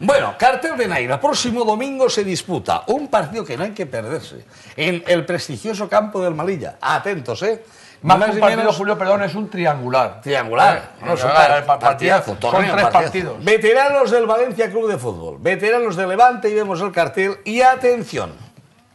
Bueno, cartel de Naira. Próximo domingo se disputa un partido que no hay que perderse en el prestigioso campo del Malilla. Atentos, ¿eh? Más que un partido, menos- Julio, perdón, es un triangular. Triangular. Eh, No, son eh, par- partidazo, Son tres partidazo. partidos. Veteranos del Valencia Club de Fútbol, veteranos de Levante y vemos el cartel. Y atención,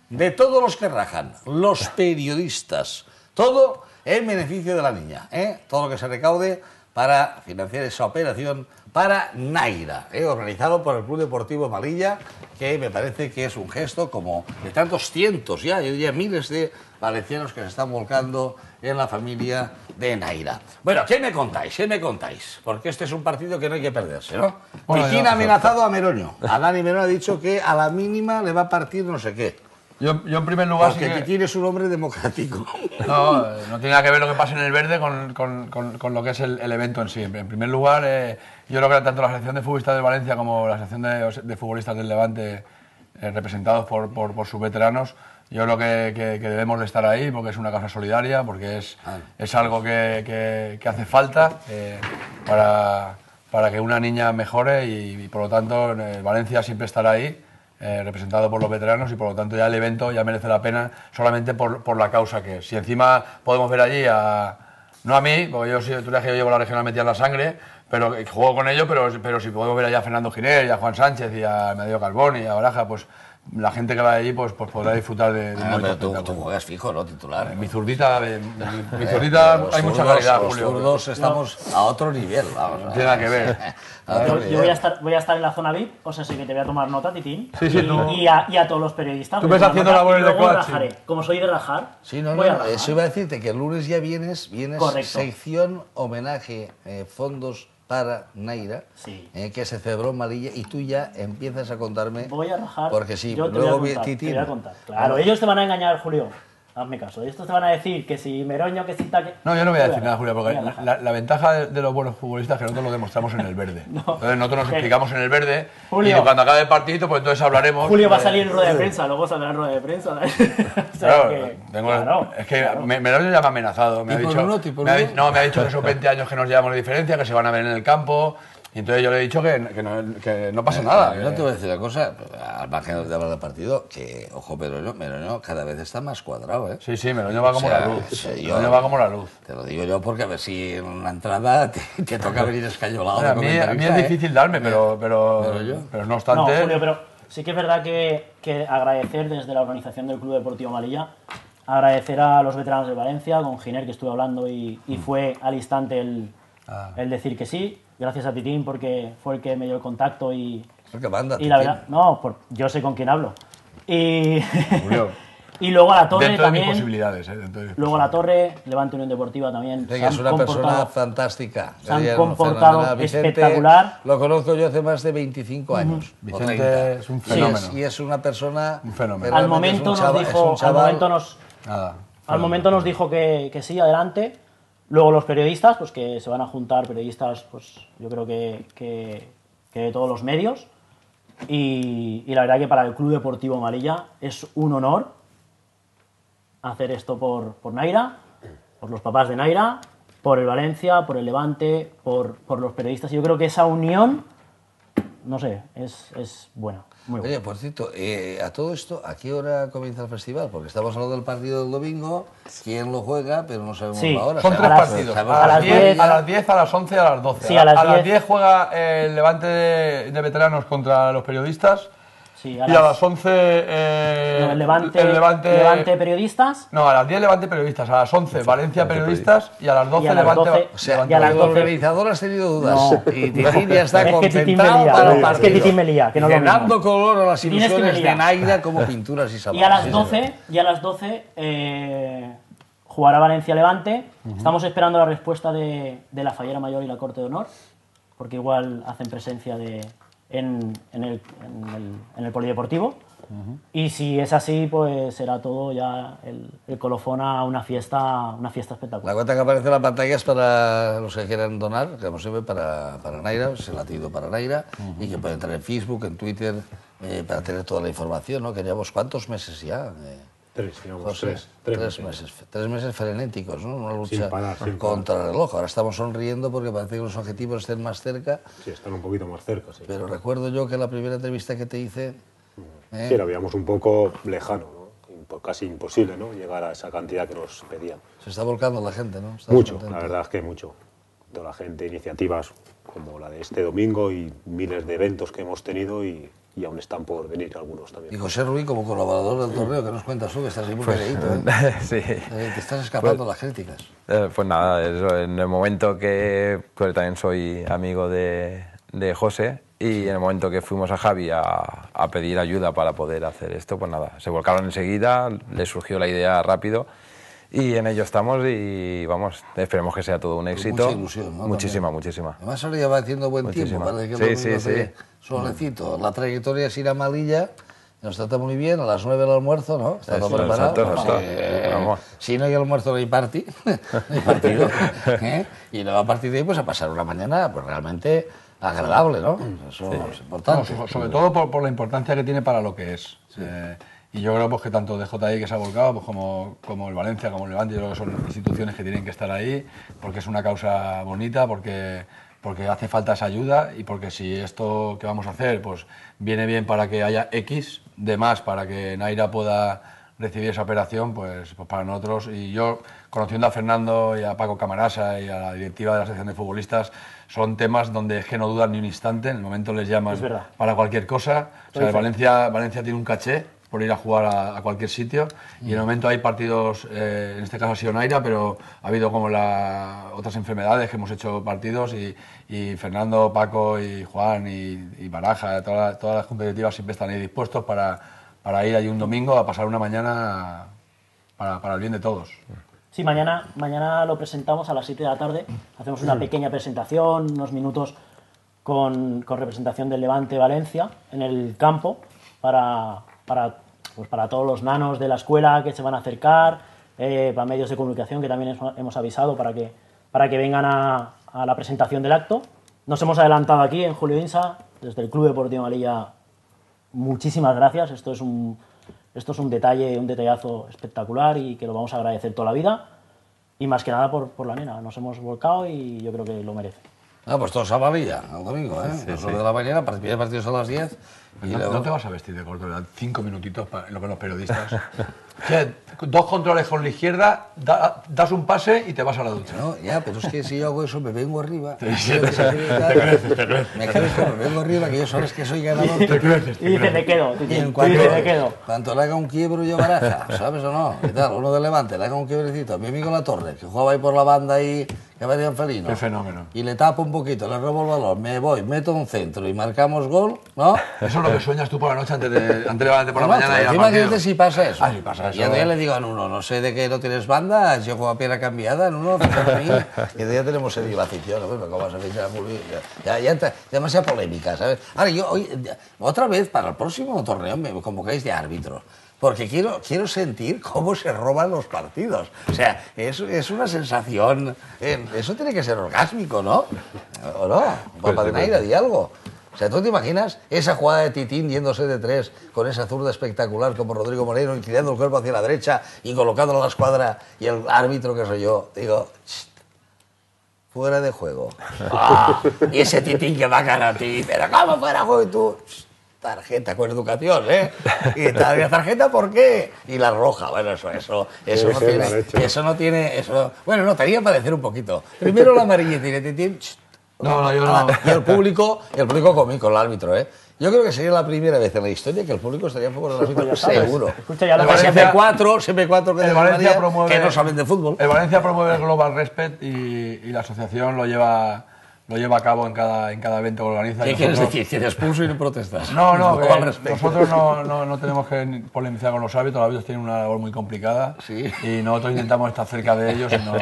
de todos los que rajan, los periodistas, todo en beneficio de la niña. ¿eh? Todo lo que se recaude para financiar esa operación para Naira, ¿eh? organizado por el Club Deportivo Malilla, que me parece que es un gesto como de tantos cientos ya, yo diría miles de valencianos que se están volcando en la familia de Naira. Bueno, ¿qué me contáis? ¿Qué me contáis? Porque este es un partido que no hay que perderse, ¿no? Bueno, Tiquín yo- ha amenazado a Meroño. A Dani Meroño ha dicho que a la mínima le va a partir no sé qué. Yo, yo en primer lugar... sí Porque que- Tiquín es un hombre democrático. No, no tiene nada que ver lo que pasa en el verde con, con- con- con lo que es el, el evento en sí. En primer lugar, eh, yo creo que tanto la Asociación de Futbolistas de Valencia como la Asociación de, de Futbolistas del Levante, eh, representados por, por- por sus veteranos, yo creo que, que- que debemos de estar ahí porque es una causa solidaria, porque es, es algo que, que- que hace falta eh, para, para que una niña mejore y, y, por lo tanto eh, Valencia siempre estará ahí eh, representado por los veteranos y por lo tanto ya el evento ya merece la pena solamente por, por la causa que es. Si encima podemos ver allí a, no a mí, porque yo sí, tú sabes que yo llevo la regional metida en la sangre, pero juego con ello, pero, pero si podemos ver allá a Fernando Giner y a Juan Sánchez y a Medio Carbón y a Baraja, pues la gente que va allí pues, pues podrá disfrutar de, de Ah, pero tú, juegas fijo, ¿no? Titular. Mi zurdita, eh, mi, mi zurdita Los hay mucha zurdos- calidad, Los Julio. zurdos estamos a otro nivel, vamos. No tiene nada que ver. A Yo, voy, a estar, voy a estar en la zona VIP, o sea, sí que te voy a tomar nota, Titín. Sí, sí, y, tú- y a, y a todos los periodistas. Tú a ves haciendo labores de coaching. rajaré. Como soy de rajar, Sí, no, voy a no, rajar. eso iba a decirte que el lunes ya vienes, vienes Correcto. sección homenaje eh, fondos para Naira, Sí. eh, que se celebró en Malilla y tú ya empiezas a contarme. Voy a rajar. Porque sí, yo te luego voy a contar, Titín. te voy a contar. Claro, ellos te van a engañar, Julio. Hazme caso. Estos te van a decir que si Meroño, que si Taque. No, yo no voy a decir nada, Julio, voy porque la, la ventaja de, de los buenos futbolistas es que nosotros lo demostramos en el verde. Entonces nosotros nos explicamos en el verde Julio. y cuando acabe el partido, pues entonces hablaremos. Julio va a salir en rueda de prensa, luego saldrá en rueda de prensa. o sea Claro, que- tengo- claro, es que claro. me, Meroño ya me ha amenazado. Me ha dicho, uno, me ha no, me ha dicho que son 20 años que nos llevamos de diferencia, que se van a ver en el campo. Y entonces yo le he dicho que, que no, que no pasa nada. Yo no que- te voy a decir una cosa, al margen de hablar del partido, que, ojo, Meroño, Meroño cada vez está más cuadrado, ¿eh? Sí, sí, Meroño va como O sea, la luz. sí, yo- Meroño va como la luz. Te lo digo yo porque a ver si en la entrada te, te toca venir escayolado. A, mí, a mí es ¿eh? difícil darme, pero, pero, Pero yo- pero no No, obstante. Julio, pero sí que es verdad que, que agradecer desde la organización del Club Deportivo Malilla, agradecer a los veteranos de Valencia, con Giner que estuve hablando y, y fue al instante el, Ah. el decir que sí. Gracias a Titín porque fue el que me dio el contacto y, Es que manda, y la verdad, no, por- yo sé con quién hablo. Y, y luego a la torre dentro de mis también. posibilidades. ¿eh? Dentro de- Luego a la torre, Levante Unión Deportiva también. Sí, es han una persona comportado- fantástica. se han es comportado fenomenal. Vicente, espectacular. Lo conozco yo hace más de 25 años. o Vicente 30. es un Y fenómeno. y es una persona. Un fenómeno. Al momento es nos es dijo, al momento nos, Nada. Al momento nos dijo que, que sí, adelante. Luego los periodistas, pues que se van a juntar periodistas, pues yo creo que, que- de todos los medios. Y, la verdad que para el Club Deportivo Malilla es un honor hacer esto por, por Naira, por los papás de Naira, por el Valencia, por el Levante, por, por los periodistas. Yo creo que esa unión, no sé, es, es buena. Muy buena. Oye, por cierto, eh, a todo esto, ¿a qué hora comienza el festival? Porque estamos hablando del partido del domingo, quién lo juega, pero no sabemos Sí, la hora. Son O sea, tres a las- partidos. A a las, las 10, 10, a las 10, a las 11 y a las 12. Sí, a las a las 10. 10 juega el Levante de, de veteranos contra los periodistas. Sí, y a las 11 eh, no, el Levante, el Levante, Levante periodistas. No, a las 10 Levante periodistas, a las 11 Valencia periodistas y a las 12 Y a las Levante. 12 O sea, Y a las el 12 organizador has tenido dudas. No. Y Titín ya está Es concentrado para el es que. Titín me lía, que no lo Llenando mismo. color a las ilusiones de lía. Naira como pinturas y sabores. Y a las Sí, 12, y a las 12 eh, jugará Valencia-Levante. Estamos esperando la respuesta de, de la Fallera Mayor y la Corte de Honor, porque igual hacen presencia de, en, en el, en, el, en el polideportivo. Y si es así, pues será todo ya el, el colofón a una fiesta, una fiesta La espectacular. cuenta que aparece en la pantalla es para los que quieran donar, que como siempre para, para Naira, se latido para Naira, y que pueden entrar en Facebook, en Twitter, eh, para tener toda la información, ¿no? Que llevamos cuántos meses ya. Eh, Tres, digamos, José, tres. Tres, tres meses. meses. Tres meses frenéticos, ¿no? Una lucha Sin parar, sin contra el reloj. Ahora estamos sonriendo porque parece que los objetivos estén más cerca, Sí, están un poquito más cerca, sí. pero recuerdo yo que la primera entrevista que te hice... ¿eh? Sí, lo veíamos un poco lejano, ¿no? Casi imposible, ¿no? Llegar a esa cantidad que nos pedían. Se está volcando la gente, ¿no? Estás Mucho, contento. la verdad es que mucho. Toda la gente, iniciativas como la de este domingo y miles de eventos que hemos tenido y, y aún están por venir algunos Y también. José Rubí, como colaborador del torneo, ¿qué nos cuentas tú? Que estás ahí muy calladito, ¿eh? sí. Eh, Te estás escapando las críticas. Eh, Pues nada, eso, en el momento que pues también soy amigo de, de José y en el momento que fuimos a Javi a, a pedir ayuda para poder hacer esto, pues nada, se volcaron enseguida, le surgió la idea rápido y en ello estamos y vamos, esperemos que sea todo un éxito. mucha ilusión, ¿no? Muchísima, También. muchísima. Además ahora ya va haciendo buen tiempo, Muchísima. parece que Sí, el sí, sí. Solecito. La trayectoria es ir a Malilla, nos trata muy bien, a las 9 el almuerzo, ¿no? Está todo preparado. exacto, exacto. Eh, Vamos. Si no hay almuerzo, no hay party, no hay partido. ¿eh? Y luego a partir de ahí, pues a pasar una mañana pues realmente agradable, ¿no? Eso es No, importante. so- sobre todo por, por la importancia que tiene para lo que es. Eh, y yo creo pues, que tanto DJI que se ha volcado, pues, como, como el Valencia, como el Levante, yo creo que son instituciones que tienen que estar ahí, porque es una causa bonita, porque, porque hace falta esa ayuda y porque si esto que vamos a hacer pues, viene bien para que haya X de más, para que Naira pueda recibir esa operación, pues, pues para nosotros, y yo conociendo a Fernando y a Paco Camarasa y a la directiva de la Asociación de Futbolistas, son temas donde es que no dudan ni un instante, en el momento les llaman para cualquier cosa. O sea. Valencia, Valencia tiene un caché por ir a jugar a, a cualquier sitio y en el momento hay partidos, eh, en este caso ha sido Naira, pero ha habido como la, otras enfermedades que hemos hecho partidos y, y Fernando, Paco y Juan y, y Baraja, toda- todas las competitivas siempre están ahí dispuestos para, para ir allí un domingo a pasar una mañana para, para el bien de todos. Sí, mañana, mañana lo presentamos a las 7 de la tarde. Hacemos una pequeña presentación, unos minutos con, con representación del Levante Valencia en el campo para, para, pues para todos los nanos de la escuela que se van a acercar, eh, para medios de comunicación que también hemos- avisado para que, para que vengan a, a la presentación del acto. Nos hemos adelantado aquí en Julio Insa, desde el Club Deportivo Malilla. Muchísimas gracias. Esto es un, esto es un detalle, un detallazo espectacular y que lo vamos a agradecer toda la vida. Y más que nada por, por la nena. Nos hemos volcado y yo creo que lo merece. Ah, pues todos a Malilla, el domingo, ¿eh? las 9 de la mañana, el primer partido es a las 10. Y No, luego- no te vas a vestir de corto, ¿verdad? Cinco minutitos para en lo que los periodistas. Que dos controles con la izquierda, da- das un pase y te vas a la ducha. No, ya, pero es que si yo hago eso me vengo arriba. Te- me te- te- te creces, te creces. Me crezco, me vengo arriba, que yo sabes que soy ganador. Te creces, Y dice, me quedo. Y en y cuanto, me quedo. cuanto le haga un quiebro yo baraja, ¿sabes o no? Y tal, uno de Levante, le haga un quiebrecito a mi amigo La Torre, que jugaba ahí por la banda ahí, que venía felino. Qué fenómeno. Y le tapo un poquito, le robo el balón, me voy, meto un centro y marcamos gol, ¿no? Eso es lo que sueñas tú por la noche antes de, antes de levantarte por la No, mañana y ir al imagínate si pasa eso. Ah, si pasa eso. Y día le digo a uno, no sé de qué no tienes banda, yo juego a piedra cambiada, en uno, fíjate a mí. Y de día tenemos serie de afición, ¿no? Pero ¿cómo vas a fichar a Fulvio? Ya, ya, entra demasiada polémica, ¿sabes? Ahora, yo, hoy, otra vez, para el próximo torneo, me convocáis de árbitro. Porque quiero, quiero sentir cómo se roban los partidos. O sea, es, es una sensación. eh, eso tiene que ser orgásmico, ¿no? ¿O no? Pues Papá sí, de pues di algo. O sea, ¿tú te imaginas esa jugada de Titín yéndose de tres con esa zurda espectacular como Rodrigo Moreno, inclinando el cuerpo hacia la derecha y colocándolo a la escuadra y el árbitro que soy yo? Digo, "Shh, fuera de juego. Ah, y ese Titín que va a ganar a ti, pero ¿cómo fuera de juego? Y tú, "Shh, tarjeta con educación, ¿eh? Y tal, ¿y la tarjeta por qué? Y la roja, bueno, eso, eso, eso no tiene, eso no tiene, eso, bueno, no, tenía que parecer un poquito. Primero la amarillita y le Titín, "Shh, No, no, yo Ah, no. y el público, el público conmigo, con el árbitro, ¿eh? Yo creo que sería la primera vez en la historia que el público estaría a favor del árbitro, sabes. seguro. Escucha, ya lo Porque Valencia- siempre cuatro, siempre cuatro que, El Valencia promueve, que no saben de fútbol. El Valencia promueve el Global Respect y, y la asociación lo lleva, lo lleva a cabo en cada, en cada evento que organiza. ¿Qué quieres decir? ¿Que te expulso y no protestas? No, no, que nosotros no, no, no tenemos que polemizar con los árbitros, los árbitros tienen una labor muy complicada Sí. y nosotros intentamos estar cerca de ellos y no...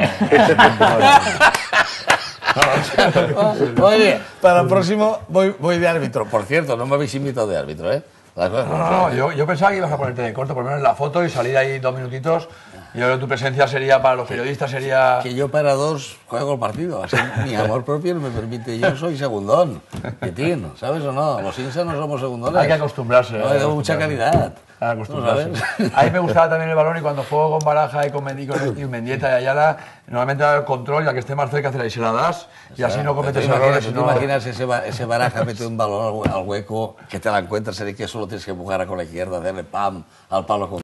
Oye, para el próximo voy, voy de árbitro. Por cierto, no me habéis invitado de árbitro, ¿eh? No, no, no, yo, yo pensaba que ibas a ponerte de corto, por lo menos en la foto y salir ahí dos minutitos Yo creo que tu presencia sería, para los periodistas, sería... Que yo para dos juego el partido. Así, mi amor propio no me permite. Yo soy segundón. Quietín, ¿sabes o no? Los hinchas no somos segundones. Hay que acostumbrarse, No, hay mucha calidad. A ¿No acostumbrarse. A mí me gustaba también el balón y cuando juego con Baraja y con Mendieta y Ayala, normalmente da el control y al que esté más cerca y se la das y así no cometes ¿Tú te errores. tú te imaginas ese, ese baraja mete un balón al hue- al hueco, que te la encuentras y que solo tienes que empujar con la izquierda, hacerle pam al palo con